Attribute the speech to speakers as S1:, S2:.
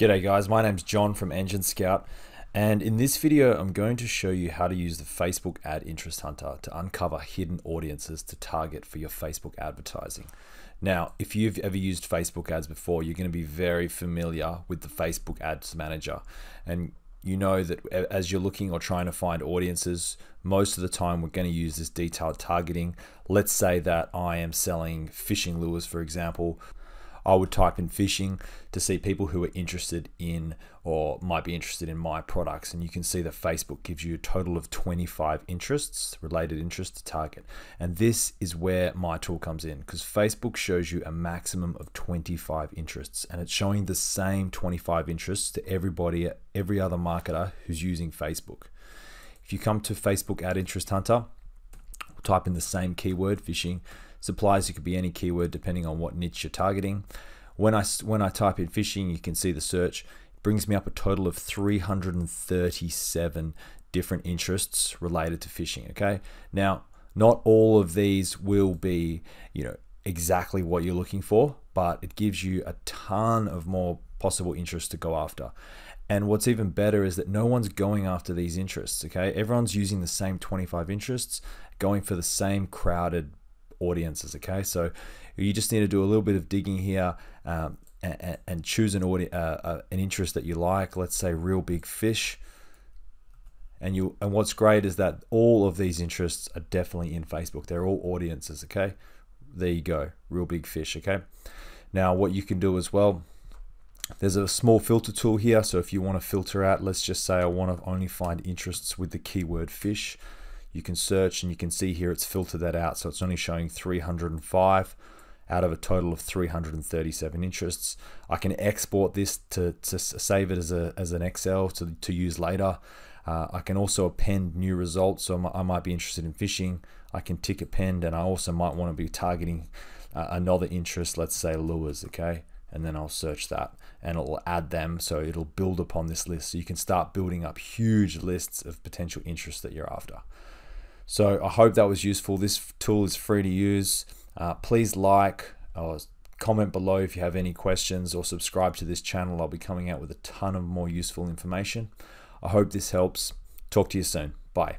S1: G'day guys, my name's John from Engine Scout and in this video I'm going to show you how to use the Facebook Ad Interest Hunter to uncover hidden audiences to target for your Facebook advertising. Now, if you've ever used Facebook ads before, you're going to be very familiar with the Facebook Ads Manager and you know that as you're looking or trying to find audiences, most of the time we're going to use this detailed targeting. Let's say that I am selling fishing lures, for example. I would type in fishing to see people who are interested in or might be interested in my products. And you can see that Facebook gives you a total of 25 interests, related interests to target. And this is where my tool comes in because Facebook shows you a maximum of 25 interests and it's showing the same 25 interests to everybody, every other marketer who's using Facebook. If you come to Facebook Ad Interest Hunter, type in the same keyword, fishing, Supplies, it could be any keyword depending on what niche you're targeting. When I, when I type in fishing, you can see the search. It brings me up a total of 337 different interests related to fishing, okay? Now, not all of these will be, you know, exactly what you're looking for, but it gives you a ton of more possible interests to go after. And what's even better is that no one's going after these interests, okay? Everyone's using the same 25 interests, going for the same crowded audiences. Okay, so you just need to do a little bit of digging here um, and, and, choose an audi- uh, uh, an interest that you like. Let's say real big fish. And you and what's great is that all of these interests are definitely in Facebook. They're all audiences. Okay, there you go, real big fish. Okay, now what you can do as well. There's a small filter tool here. So if you want to filter out, let's just say I want to only find interests with the keyword fish you can search and you can see here it's filtered that out so it's only showing 305 out of a total of 337 interests. I can export this to, to save it as, a, as an Excel to, to use later. Uh, I can also append new results, so I might be interested in fishing. I can tick append, and I also might want to be targeting uh, another interest, let's say lures, okay? And then I'll search that and it'll add them, so it'll build upon this list. So you can start building up huge lists of potential interests that you're after. So I hope that was useful. This tool is free to use. Uh, please like or comment below if you have any questions or subscribe to this channel. I'll be coming out with a ton of more useful information. I hope this helps. Talk to you soon. Bye.